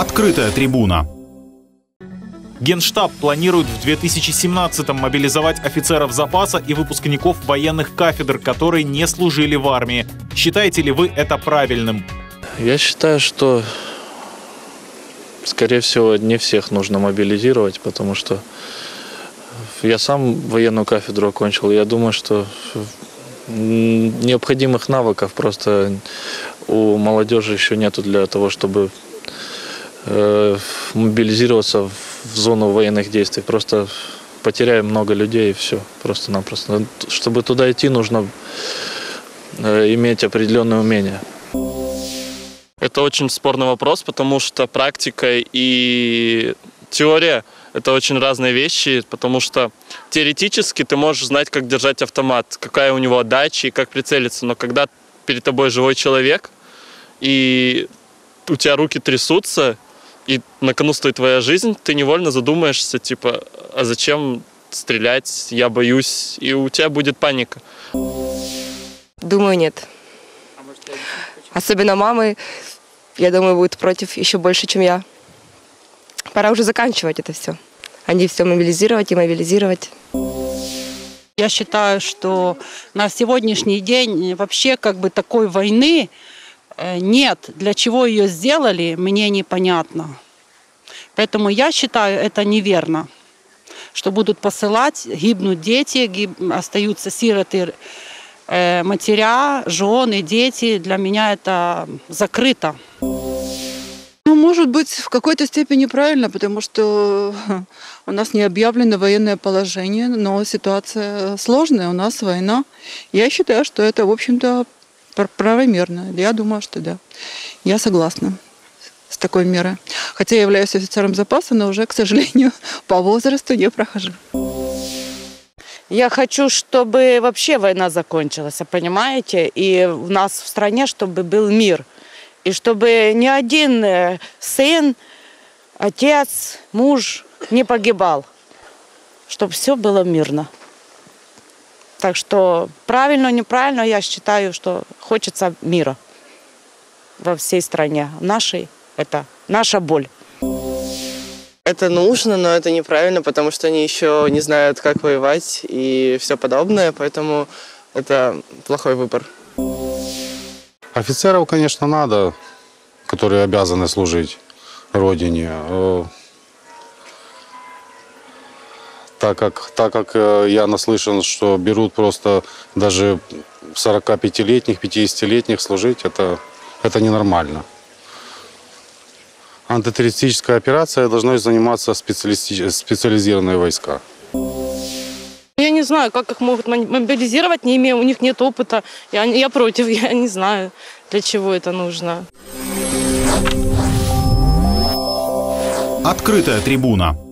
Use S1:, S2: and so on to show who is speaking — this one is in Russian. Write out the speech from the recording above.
S1: Открытая трибуна. Генштаб планирует в 2017-м мобилизовать офицеров запаса и выпускников военных кафедр, которые не служили в армии. Считаете ли вы это правильным?
S2: Я считаю, что, скорее всего, не всех нужно мобилизировать, потому что я сам военную кафедру окончил. Я думаю, что необходимых навыков просто у молодежи еще нету для того, чтобы э, мобилизироваться в зону военных действий. Просто потеряем много людей и все, просто-напросто. Чтобы туда идти, нужно э, иметь определенные умения.
S3: Это очень спорный вопрос, потому что практика и теория – это очень разные вещи, потому что теоретически ты можешь знать, как держать автомат, какая у него отдача и как прицелиться, но когда перед тобой живой человек, и у тебя руки трясутся, и на кону стоит твоя жизнь, ты невольно задумаешься, типа, а зачем стрелять, я боюсь, и у тебя будет паника.
S4: Думаю, нет. Особенно мамы, я думаю, будут против еще больше, чем я. Пора уже заканчивать это все. Они все мобилизировать и мобилизировать.
S5: Я считаю, что на сегодняшний день вообще как бы такой войны нет. Для чего ее сделали, мне непонятно. Поэтому я считаю это неверно, что будут посылать, гибнут дети, гиб... остаются сироты э, матеря, жены, дети. Для меня это закрыто.
S6: Ну, может быть, в какой-то степени правильно, потому что у нас не объявлено военное положение, но ситуация сложная, у нас война. Я считаю, что это, в общем-то, правомерно. Я думаю, что да. Я согласна с такой мерой. Хотя я являюсь офицером запаса, но уже, к сожалению, по возрасту не прохожу.
S7: Я хочу, чтобы вообще война закончилась, понимаете? И у нас в стране, чтобы был мир. И чтобы ни один э, сын, отец, муж не погибал. Чтобы все было мирно. Так что правильно, неправильно, я считаю, что хочется мира во всей стране. Нашей это наша боль.
S8: Это нужно, но это неправильно, потому что они еще не знают, как воевать и все подобное, поэтому это плохой выбор.
S9: Офицеров, конечно, надо, которые обязаны служить Родине. Так как, так как э, я наслышан, что берут просто даже 45-летних, 50-летних служить, это, это ненормально. Антитеррористическая операция должны заниматься специализированные войска.
S10: Я не знаю, как их могут мобилизировать, не имея, у них нет опыта. Я, я против, я не знаю, для чего это нужно.
S1: Открытая трибуна.